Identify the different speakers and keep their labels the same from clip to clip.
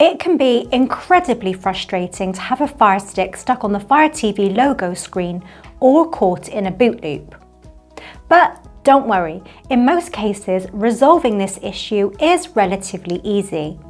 Speaker 1: It can be incredibly frustrating to have a Fire Stick stuck on the Fire TV logo screen or caught in a boot loop. But don't worry, in most cases, resolving this issue is relatively easy.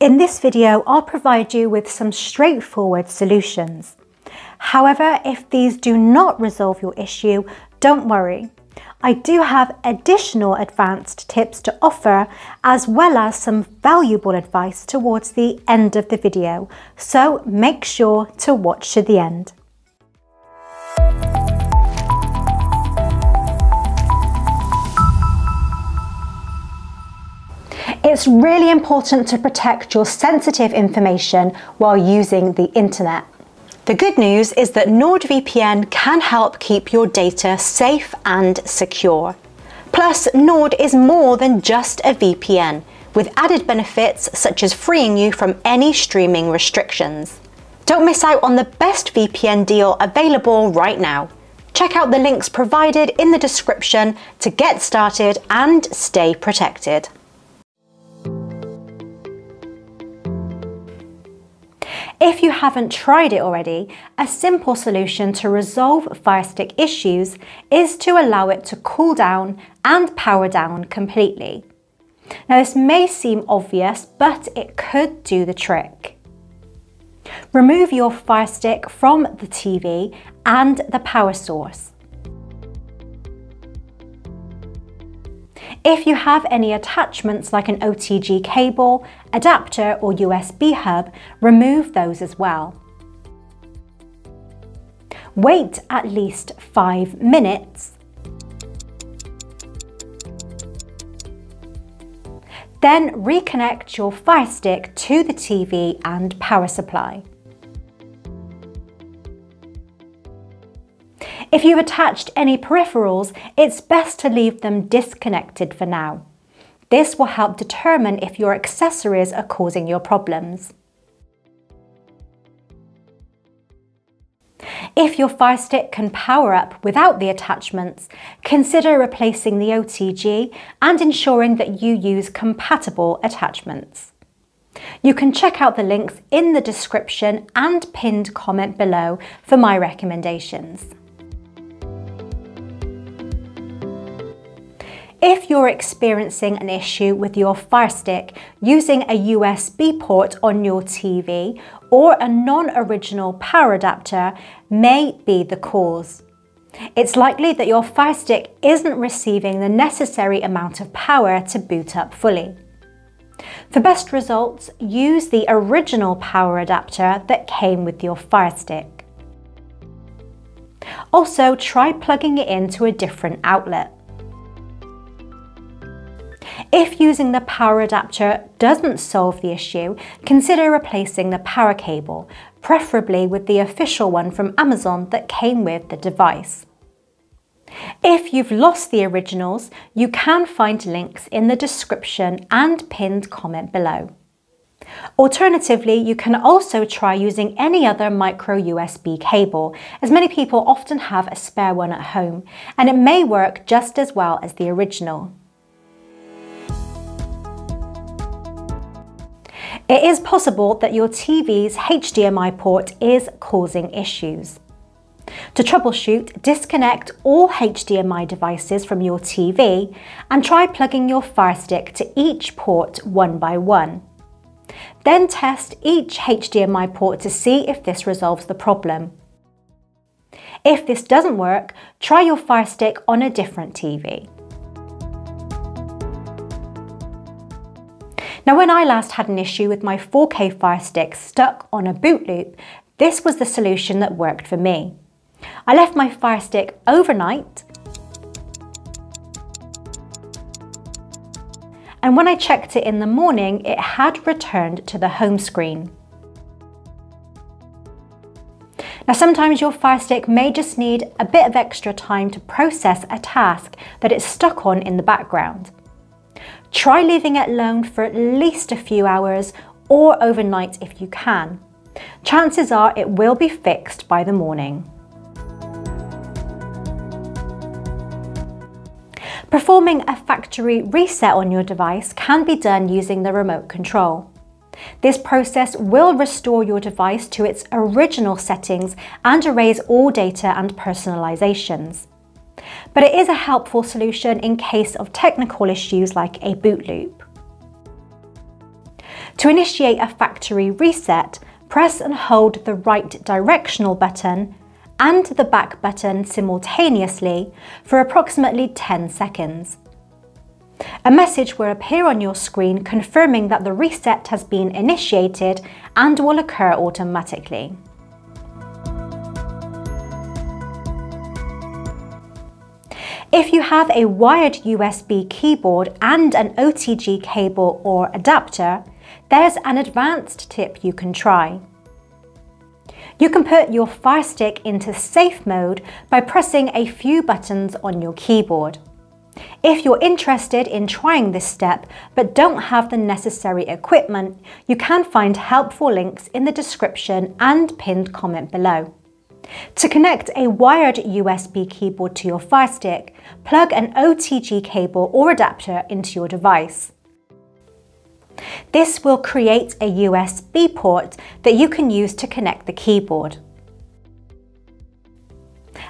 Speaker 1: In this video, I'll provide you with some straightforward solutions. However, if these do not resolve your issue, don't worry. I do have additional advanced tips to offer as well as some valuable advice towards the end of the video, so make sure to watch to the end. It's really important to protect your sensitive information while using the internet. The good news is that NordVPN can help keep your data safe and secure. Plus, Nord is more than just a VPN, with added benefits such as freeing you from any streaming restrictions. Don't miss out on the best VPN deal available right now. Check out the links provided in the description to get started and stay protected. If you haven't tried it already, a simple solution to resolve Firestick issues is to allow it to cool down and power down completely. Now this may seem obvious, but it could do the trick. Remove your Firestick from the TV and the power source. If you have any attachments like an OTG cable, adapter or USB hub, remove those as well. Wait at least five minutes. Then reconnect your Fire Stick to the TV and power supply. If you've attached any peripherals, it's best to leave them disconnected for now. This will help determine if your accessories are causing your problems. If your Fire Stick can power up without the attachments, consider replacing the OTG and ensuring that you use compatible attachments. You can check out the links in the description and pinned comment below for my recommendations. If you're experiencing an issue with your Fire Stick using a USB port on your TV or a non-original power adapter may be the cause. It's likely that your Fire Stick isn't receiving the necessary amount of power to boot up fully. For best results, use the original power adapter that came with your Fire Stick. Also, try plugging it into a different outlet. If using the power adapter doesn't solve the issue, consider replacing the power cable, preferably with the official one from Amazon that came with the device. If you've lost the originals, you can find links in the description and pinned comment below. Alternatively, you can also try using any other micro USB cable, as many people often have a spare one at home, and it may work just as well as the original. It is possible that your TV's HDMI port is causing issues. To troubleshoot, disconnect all HDMI devices from your TV and try plugging your Fire Stick to each port one by one. Then test each HDMI port to see if this resolves the problem. If this doesn't work, try your Fire Stick on a different TV. Now when I last had an issue with my 4K Fire Stick stuck on a boot loop, this was the solution that worked for me. I left my Fire Stick overnight and when I checked it in the morning, it had returned to the home screen. Now sometimes your Fire Stick may just need a bit of extra time to process a task that it's stuck on in the background. Try leaving it alone for at least a few hours or overnight if you can. Chances are it will be fixed by the morning. Performing a factory reset on your device can be done using the remote control. This process will restore your device to its original settings and erase all data and personalizations. But it is a helpful solution in case of technical issues like a boot loop. To initiate a factory reset, press and hold the right directional button and the back button simultaneously for approximately 10 seconds. A message will appear on your screen confirming that the reset has been initiated and will occur automatically. If you have a wired USB keyboard and an OTG cable or adapter, there's an advanced tip you can try. You can put your Fire Stick into safe mode by pressing a few buttons on your keyboard. If you're interested in trying this step but don't have the necessary equipment, you can find helpful links in the description and pinned comment below. To connect a wired USB keyboard to your Fire Stick, plug an OTG cable or adapter into your device. This will create a USB port that you can use to connect the keyboard.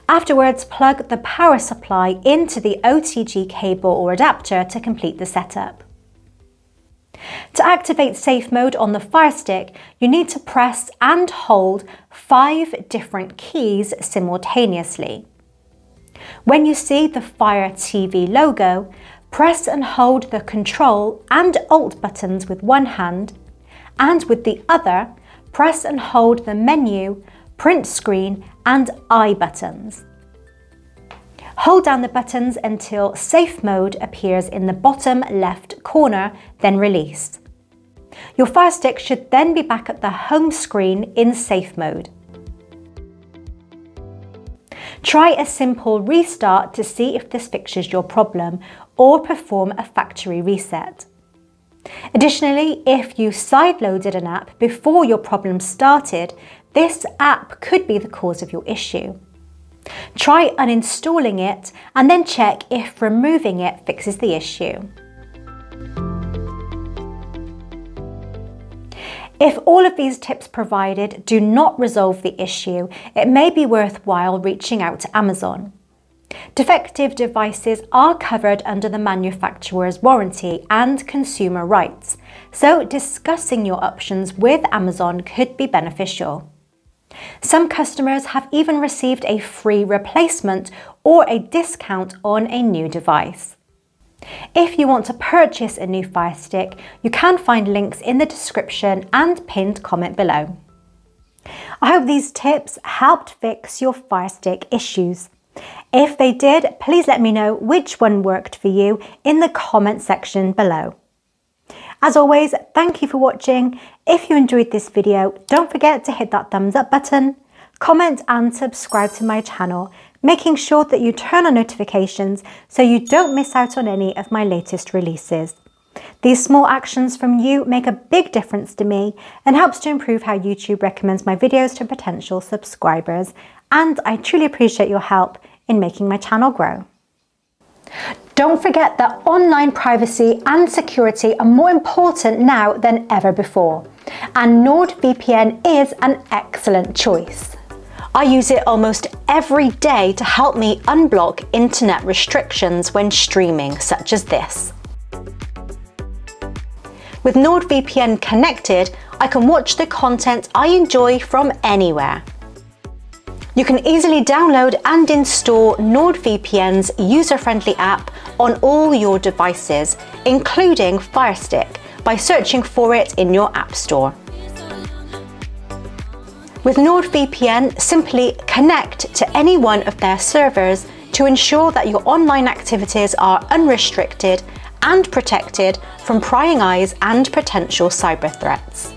Speaker 1: Afterwards, plug the power supply into the OTG cable or adapter to complete the setup. To activate safe mode on the Fire Stick, you need to press and hold five different keys simultaneously. When you see the Fire TV logo, Press and hold the Control and Alt buttons with one hand, and with the other, press and hold the menu, print screen and I buttons. Hold down the buttons until Safe Mode appears in the bottom left corner, then release. Your Fire Stick should then be back at the home screen in Safe Mode. Try a simple restart to see if this fixes your problem or perform a factory reset. Additionally, if you sideloaded an app before your problem started, this app could be the cause of your issue. Try uninstalling it and then check if removing it fixes the issue. If all of these tips provided do not resolve the issue, it may be worthwhile reaching out to Amazon. Defective devices are covered under the manufacturer's warranty and consumer rights, so discussing your options with Amazon could be beneficial. Some customers have even received a free replacement or a discount on a new device. If you want to purchase a new Fire Stick, you can find links in the description and pinned comment below. I hope these tips helped fix your Fire Stick issues. If they did, please let me know which one worked for you in the comment section below. As always, thank you for watching. If you enjoyed this video, don't forget to hit that thumbs up button, comment and subscribe to my channel making sure that you turn on notifications so you don't miss out on any of my latest releases. These small actions from you make a big difference to me and helps to improve how YouTube recommends my videos to potential subscribers and I truly appreciate your help in making my channel grow. Don't forget that online privacy and security are more important now than ever before and NordVPN is an excellent choice. I use it almost every day to help me unblock internet restrictions when streaming, such as this. With NordVPN connected, I can watch the content I enjoy from anywhere. You can easily download and install NordVPN's user-friendly app on all your devices, including Firestick, by searching for it in your App Store. With NordVPN, simply connect to any one of their servers to ensure that your online activities are unrestricted and protected from prying eyes and potential cyber threats.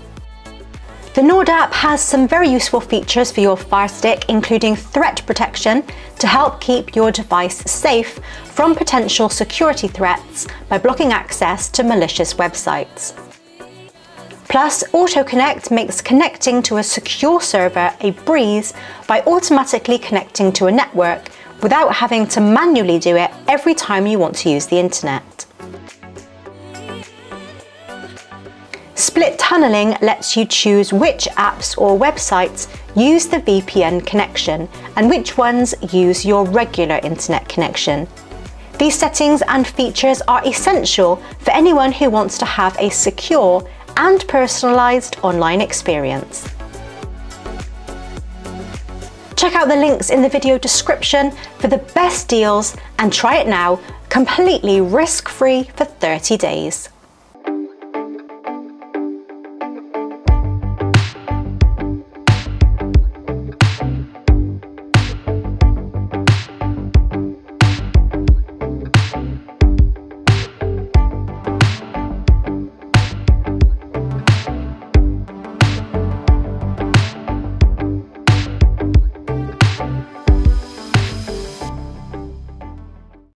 Speaker 1: The Nord app has some very useful features for your Fire Stick, including threat protection to help keep your device safe from potential security threats by blocking access to malicious websites. Plus, AutoConnect makes connecting to a secure server a breeze by automatically connecting to a network without having to manually do it every time you want to use the internet. Split tunneling lets you choose which apps or websites use the VPN connection and which ones use your regular internet connection. These settings and features are essential for anyone who wants to have a secure and personalised online experience. Check out the links in the video description for the best deals and try it now completely risk-free for 30 days.